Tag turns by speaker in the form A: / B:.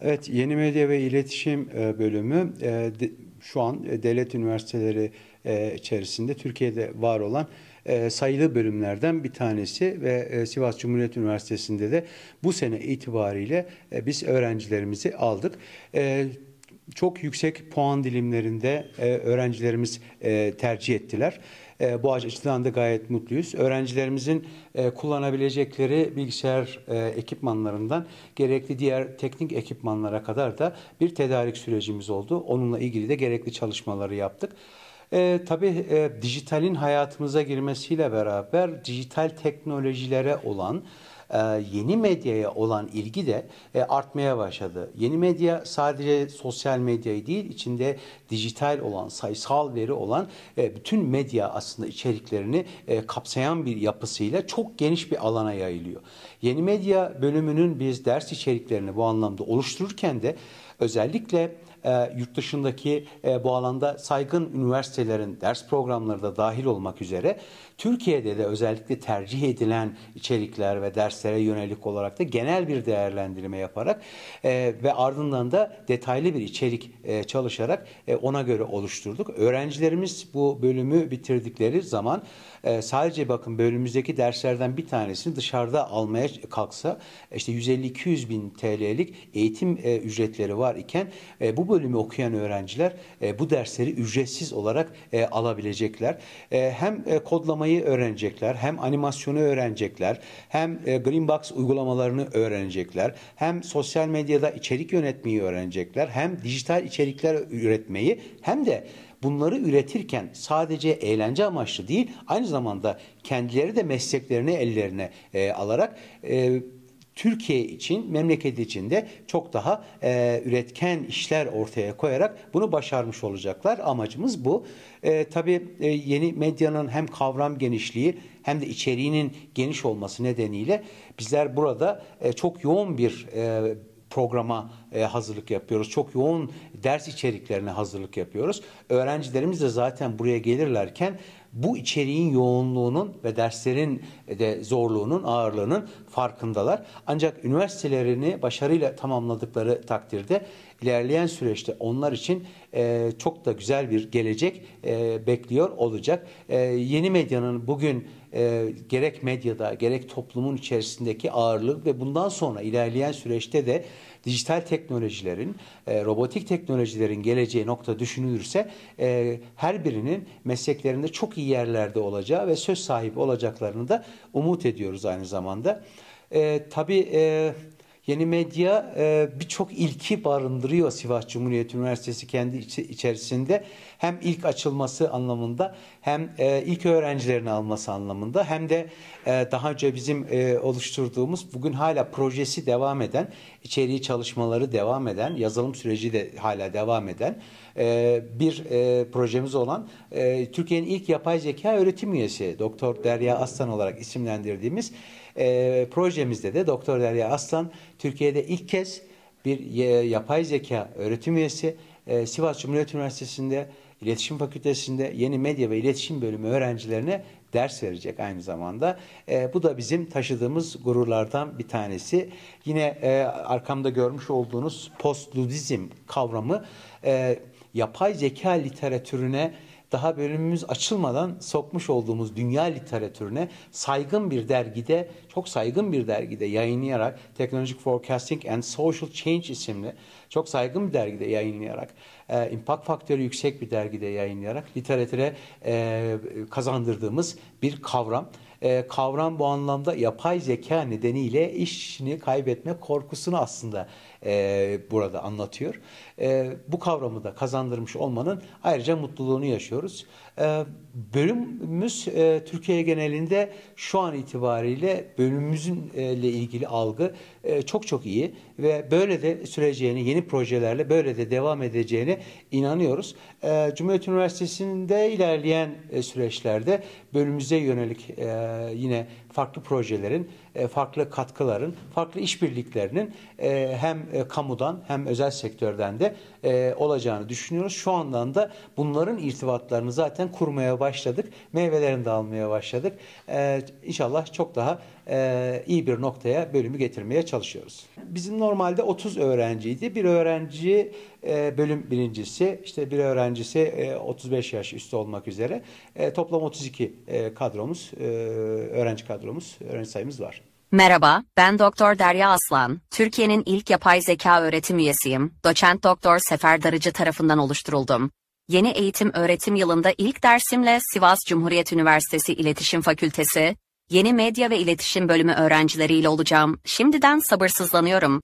A: Evet, Yeni Medya ve İletişim e, Bölümü e, şu an e, devlet üniversiteleri içerisinde Türkiye'de var olan sayılı bölümlerden bir tanesi ve Sivas Cumhuriyet Üniversitesi'nde de bu sene itibariyle biz öğrencilerimizi aldık. Çok yüksek puan dilimlerinde e, öğrencilerimiz e, tercih ettiler. E, bu açıdan da gayet mutluyuz. Öğrencilerimizin e, kullanabilecekleri bilgisayar e, ekipmanlarından gerekli diğer teknik ekipmanlara kadar da bir tedarik sürecimiz oldu. Onunla ilgili de gerekli çalışmaları yaptık. E, tabii e, dijitalin hayatımıza girmesiyle beraber dijital teknolojilere olan yeni medyaya olan ilgi de e, artmaya başladı. Yeni medya sadece sosyal medyayı değil, içinde dijital olan, sayısal veri olan e, bütün medya aslında içeriklerini e, kapsayan bir yapısıyla çok geniş bir alana yayılıyor. Yeni medya bölümünün biz ders içeriklerini bu anlamda oluştururken de özellikle e, yurt dışındaki e, bu alanda saygın üniversitelerin ders programları da dahil olmak üzere Türkiye'de de özellikle tercih edilen içerikler ve derslere yönelik olarak da genel bir değerlendirme yaparak e, ve ardından da detaylı bir içerik e, çalışarak ona göre oluşturduk. Öğrencilerimiz bu bölümü bitirdikleri zaman sadece bakın bölümümüzdeki derslerden bir tanesini dışarıda almaya kalksa işte 150-200 bin TL'lik eğitim ücretleri var iken e, bu bölümü okuyan öğrenciler e, bu dersleri ücretsiz olarak e, alabilecekler. E, hem e, kodlamayı öğrenecekler, hem animasyonu öğrenecekler, hem e, Greenbox uygulamalarını öğrenecekler, hem sosyal medyada içerik yönetmeyi öğrenecekler, hem dijital içerikler üretmeyi, hem de bunları üretirken sadece eğlence amaçlı değil, aynı zamanda kendileri de mesleklerini ellerine e, alarak e, Türkiye için, memleket için de çok daha e, üretken işler ortaya koyarak bunu başarmış olacaklar. Amacımız bu. E, tabii e, yeni medyanın hem kavram genişliği hem de içeriğinin geniş olması nedeniyle bizler burada e, çok yoğun bir e, programa e, hazırlık yapıyoruz. Çok yoğun ders içeriklerine hazırlık yapıyoruz. Öğrencilerimiz de zaten buraya gelirlerken bu içeriğin yoğunluğunun ve derslerin de zorluğunun, ağırlığının farkındalar. Ancak üniversitelerini başarıyla tamamladıkları takdirde ilerleyen süreçte onlar için e, çok da güzel bir gelecek e, bekliyor olacak. Yeni medyanın bugün gerek medyada gerek toplumun içerisindeki ağırlık ve bundan sonra ilerleyen süreçte de dijital teknolojilerin, e, robotik teknolojilerin geleceği nokta düşünülürse e, her birinin mesleklerinde çok iyi yerlerde olacağı ve söz sahibi olacaklarını da umut ediyoruz aynı zamanda. E, tabii e, Yeni medya e, birçok ilki barındırıyor Sivas Cumhuriyet Üniversitesi kendi içi- içerisinde. Hem ilk açılması anlamında hem e, ilk öğrencilerini alması anlamında hem de e, daha önce bizim e, oluşturduğumuz bugün hala projesi devam eden, içeriği çalışmaları devam eden, yazılım süreci de hala devam eden e, bir e, projemiz olan e, Türkiye'nin ilk yapay zeka öğretim üyesi Doktor Derya Aslan olarak isimlendirdiğimiz e, projemizde de Doktor Derya Aslan Türkiye'de ilk kez bir e, yapay zeka öğretim üyesi e, Sivas Cumhuriyet Üniversitesi'nde İletişim Fakültesi'nde Yeni Medya ve İletişim Bölümü öğrencilerine ders verecek aynı zamanda. E, bu da bizim taşıdığımız gururlardan bir tanesi. Yine e, arkamda görmüş olduğunuz postludizm kavramı e, yapay zeka literatürüne daha bölümümüz açılmadan sokmuş olduğumuz dünya literatürüne saygın bir dergide, çok saygın bir dergide yayınlayarak Technologic Forecasting and Social Change isimli çok saygın bir dergide yayınlayarak, e, impact faktörü yüksek bir dergide yayınlayarak literatüre e, kazandırdığımız bir kavram. E, kavram bu anlamda yapay zeka nedeniyle işini kaybetme korkusunu aslında e, burada anlatıyor. E, bu kavramı da kazandırmış olmanın ayrıca mutluluğunu yaşıyoruz. Bölümümüz Türkiye genelinde şu an itibariyle bölümümüzün e, ile ilgili algı çok çok iyi ve böyle de süreceğini yeni projelerle böyle de devam edeceğini inanıyoruz. Cumhuriyet Üniversitesi'nde ilerleyen süreçlerde bölümümüze yönelik yine farklı projelerin, e, farklı katkıların, farklı işbirliklerinin e, hem e, kamudan hem özel sektörden de olacağını düşünüyoruz. Şu andan da bunların irtibatlarını zaten kurmaya başladık. Meyvelerini de almaya başladık. İnşallah çok daha iyi bir noktaya bölümü getirmeye çalışıyoruz. Bizim normalde 30 öğrenciydi. Bir öğrenci bölüm birincisi, işte bir öğrencisi e, 35 yaş üstü olmak üzere toplam 32 e, kadromuz, öğrenci kadromuz, öğrenci sayımız var.
B: Merhaba, ben Doktor Derya Aslan. Türkiye'nin ilk yapay zeka öğretim üyesiyim. Doçent Doktor Sefer Darıcı tarafından oluşturuldum. Yeni eğitim öğretim yılında ilk dersimle Sivas Cumhuriyet Üniversitesi İletişim Fakültesi, yeni medya ve iletişim bölümü öğrencileriyle olacağım. Şimdiden sabırsızlanıyorum.